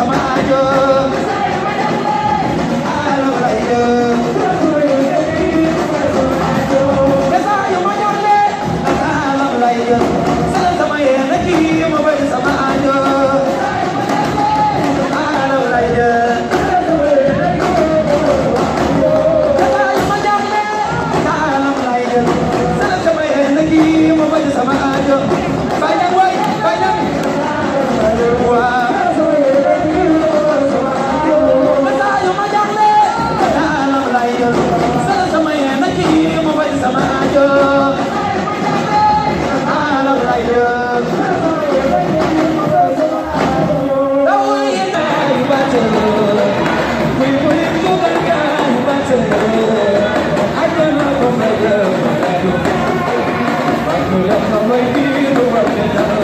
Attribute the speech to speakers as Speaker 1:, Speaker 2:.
Speaker 1: Samaya. Sweet